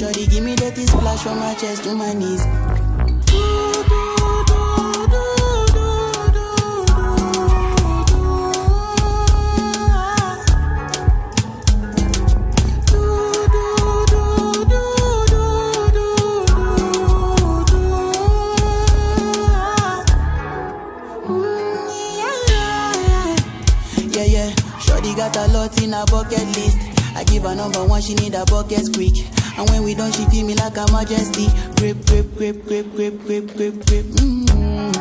Shorty give me that splash from my chest to my knees. Yeah, yeah. Shorty got a lot in her bucket list. I give her number one, she need a bucket quick. And when we done, she feel me like a majesty. Grip, grip, grip, grip, grip, grip, grip, grip. Quick, quick,